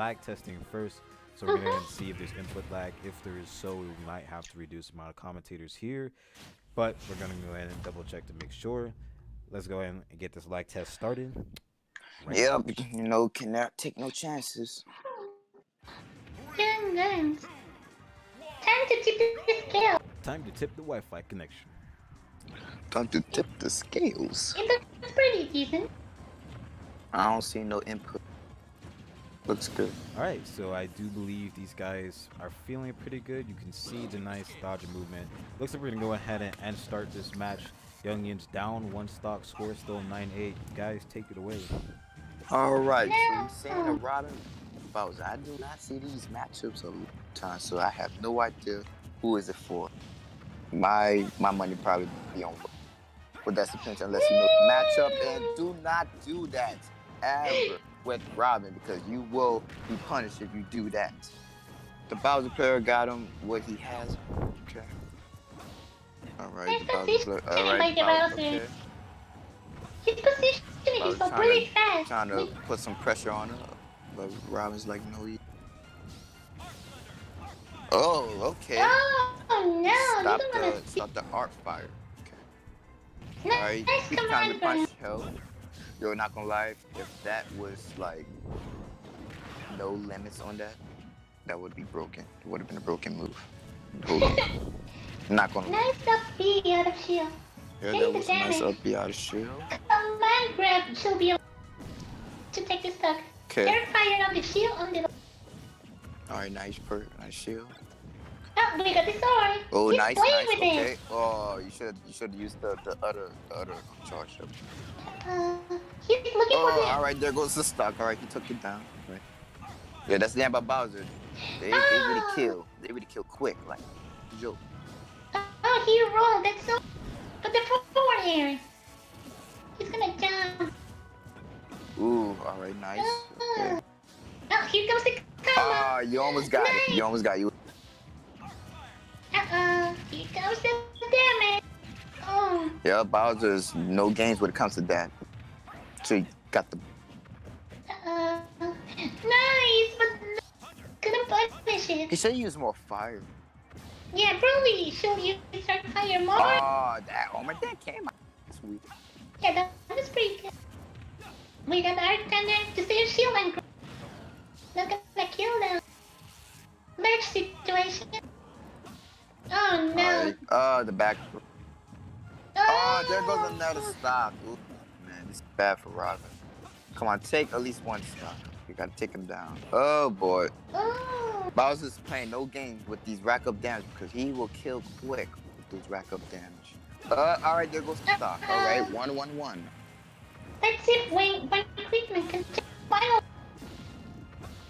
lag testing first. So we're gonna see if there's input lag. If there is so, we might have to reduce the amount of commentators here. But we're gonna go ahead and double check to make sure. Let's go ahead and get this lag test started. Right Yeah, now. you know, cannot take no chances. Younggunz. Time to tip the scale. Time to tip the Wi-Fi connection. Time to tip the scales. It looks pretty decent. I don't see no input. Looks good. All right, so I do believe these guys are feeling pretty good. You can see the nice dodge movement. Looks like we're gonna go ahead and, and start this match. Youngins down one stock, score still 9-8. Guys, take it away. All right, so you saying a Robin Bowser. I do not see these matchups all the time, so I have no idea who is it for. My my money probably be on. But that's depends unless you know the matchup, and do not do that ever with Robin because you will be punished if you do that. The Bowser player got him what he has. Okay. All right, Bowser player. All right, Bowser Bowser. His positioning is so to- fast. trying to put some pressure on him, But Robin's like, no. You... Oh, okay. Oh no, stop you don't the want to stop the arc fire. Okay. Nice, All right, nice it's time to punch. Hell, yo, not gonna lie. If that was like no limits on that, that would be broken. It would have been a broken move. Not gonna lie. Nice up B out of shield. Yeah, take that was nice up B out of shield. A man grab should be able to take the stock. Okay. Arc fire on the shield on the. All right, nice perk, nice shield. Oh, we got the sword. Oh, He's nice, playing nice. with it. Okay. Oh, you should you should use the the other the other charge. Up. Uh, he's looking Oh, for all the. right, there goes the stock. All right, he took it down. Right. Yeah, that's the thing about Bowser. They, they really Ah. kill. They really kill quick. Like, joke. Oh, he rolled. That's so. But the forward here. He's gonna jump. Ooh, all right, nice. Okay. Oh, here comes the combo. Ah, you almost got it. You almost got you. Uh-oh. Here comes the damage. Oh. Yeah, Bowser's no games when it comes to that. So you got the. Uh, nice, but couldn't punish He it. should use more fire. Yeah, probably should use arc fire more. Oh, that oh my that came out. Sweet. Yeah, that was pretty good. We got thunder to save shield and not gonna kill them. Match situation. Oh no. Right. Uh, the back. Oh, there goes Oh. another stock. Ooh, is bad for Robin. Come on, take at least one stock. You gotta take him down. Oh boy. Bowser's playing no games with these rack up damage because he will kill quick with those rack up damage. Uh, all right, there goes the stock. All right, one, one, one. Let's see if Wayne one treatment can final.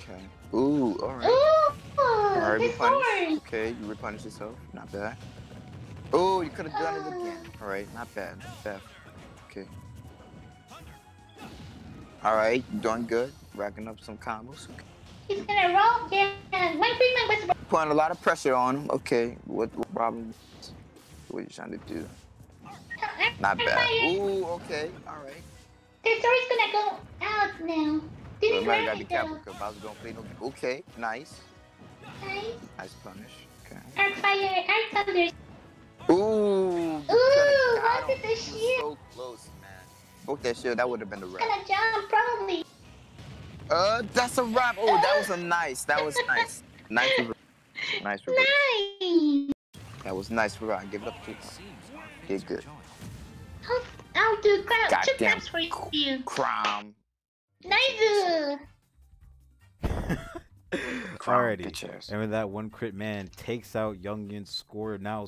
Okay. Ooh, all right. Ooh, All right, replenish. Okay, you replenish yourself. Not bad. Oh, you could have done it again. All right, not bad. Not bad. Okay. All right, doing good. Racking up some combos. Okay. He's gonna roll. One Crit Man was. Putting a lot of pressure on him. Okay, what, what Robin? What are you trying to do? Not bad. Ooh, okay. All right. The story's gonna go out now. Did Remember, it gotta be careful because Bowser don't play no. Okay, nice. Nice. Nice punish. Okay. Arc fire, arc thunder. Ooh. Ooh, what the shield? So close, man. Broke that shield. That would have been the wrap. Gonna jump probably. Uh, that's a wrap. Oh, that was a nice. That was nice. Nice. reverse. Nice. Nice. That was nice for Ryan. Give it up to you. Did good. I'll, I'll do crap. Two Goddamn claps for you. Chrom. Nice. Chrom, Alrighty. bitch ass. Remember that one crit man takes out Youngin's score now